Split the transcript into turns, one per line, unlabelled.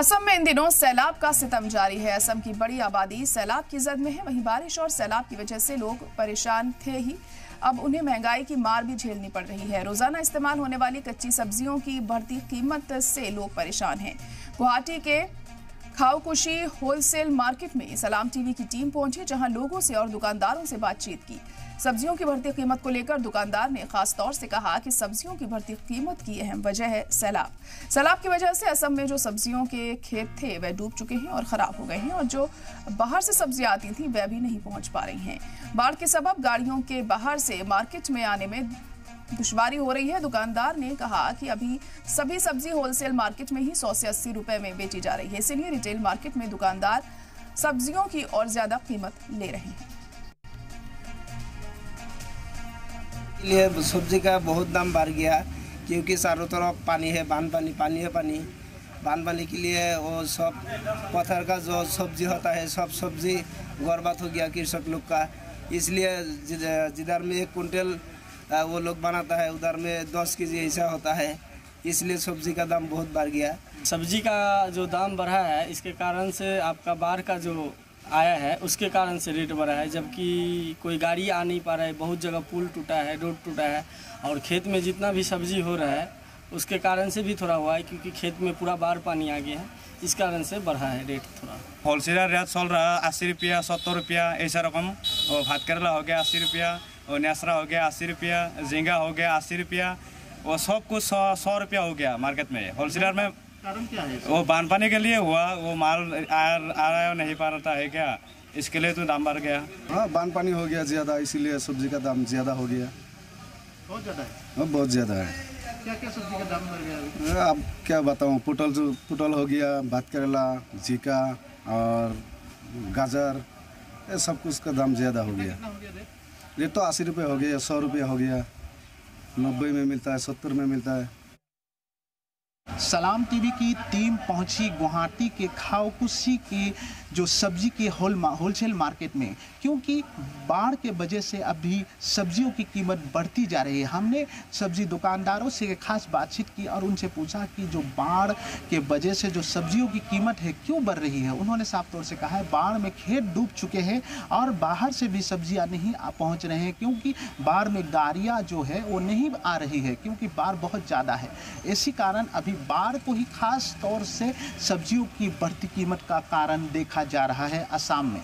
असम में इन दिनों सैलाब का सितम जारी है। असम की बड़ी आबादी सैलाब की जद में है, वहीं बारिश और सैलाब की वजह से लोग परेशान थे ही। अब उन्हें महँगाई की मार भी झेलनी पड़ रही है। रोज़ाना इस्तेमाल होने वाली कच्ची सब्जियों की बढ़ती कीमत से लोग परेशान हैं। गुवाहाटी के खाओकुशी होलसेल मार्केट में सलाम टीवी की टीम पहुँची, जहाँ लोगों से और दुकानदारों से बातचीत की। सब्जियों की बढ़ती कीमत को लेकर दुकानदार ने खास तौर से कहा कि सब्जियों की बढ़ती कीमत की अहम वजह है सैलाब। सैलाब की वजह से असम में जो सब्जियों के खेत थे, वह डूब चुके हैं और खराब हो गए हैं और जो बाहर से सब्ज़ियाँ आती थी, वह भी नहीं पहुँच पा रही हैं। बाढ़ के सबब गाड़ियों के बाहर से मार्केट में आने में दुश्वारी हो रही है। दुकानदार ने कहा कि अभी सभी सब्ज़ी होलसेल मार्केट में ही सौ से अस्सी रुपए में बेची जा रही है। इसीलिए रिटेल मार्केट में दुकानदार सब्जियों की और ज़्यादा कीमत ले रहे हैं।
लिए सब्ज़ी का बहुत दाम बढ़ गया, क्योंकि चारों तरफ़ पानी है बान पानी पानी है पानी। बान पानी के लिए वो सब पत्थर का जो सब्ज़ी होता है, सब सब्ज़ी बर्बाद हो गया कृषक लोग का। इसलिए जिधर में एक कुंटल वो लोग बनाता है उधर में दस के जी ऐसा होता है इसलिए सब्ज़ी का दाम बहुत बढ़ गया।
सब्ज़ी का जो दाम बढ़ा है इसके कारण से आपका बाढ़ का जो आया है उसके कारण से रेट बढ़ा है जबकि कोई गाड़ी आ नहीं पा रहा है बहुत जगह पुल टूटा है रोड टूटा है और खेत में जितना भी सब्ज़ी हो रहा है उसके कारण से भी थोड़ा हुआ है क्योंकि खेत में पूरा बाढ़ पानी आ गया है इस कारण से बढ़ा है रेट थोड़ा।
होलसेलर रेट चल रहा है अस्सी रुपया सत्तर रुपया ऐसा रकम और भात करेला हो गया अस्सी रुपया। और नेसरा हो गया अस्सी रुपया झींगा हो गया अस्सी रुपया और सब कुछ सौ सौ रुपया हो गया मार्केट में। होलसेलर में
कारण क्या है?
वो बाँध पाने के लिए हुआ वो माल आ, आ रहा है नहीं पा रहा है क्या? इसके लिए तो दाम बढ़ गया।
हाँ बान पानी हो गया ज़्यादा इसीलिए सब्ज़ी का दाम ज़्यादा हो गया।
बहुत ज़्यादा है?
हाँ बहुत ज़्यादा है।
क्या क्या सब्ज़ी का दाम बढ़ गया
अब क्या बताऊँ पुटल जो पुटल हो गया भात करेला जीका और गाजर ये सब कुछ का दाम ज़्यादा हो गया।
रेट
तो अस्सी रुपये हो गया, सौ रुपये हो गया। नब्बे में मिलता है, सत्तर में मिलता है।
सलाम टीवी की टीम पहुँची गुवाहाटी के खाओकुसी की जो सब्ज़ी के होल होलसेल मार्केट में। क्योंकि बाढ़ के वजह से अभी सब्जियों की कीमत बढ़ती जा रही है। हमने सब्ज़ी दुकानदारों से खास बातचीत की और उनसे पूछा कि जो बाढ़ के वजह से जो सब्जियों की कीमत है, क्यों बढ़ रही है? उन्होंने साफ़ तौर से कहा है, बाढ़ में खेत डूब चुके हैं और बाहर से भी सब्ज़ियाँ नहीं पहुँच रहे हैं क्योंकि बाढ़ में गाड़ियाँ जो है, वो नहीं आ रही है क्योंकि बाढ़ बहुत ज़्यादा है। इसी कारण अभी बाढ़ को ही खास तौर से सब्जियों की बढ़ती कीमत का कारण देखा जा रहा है असम में।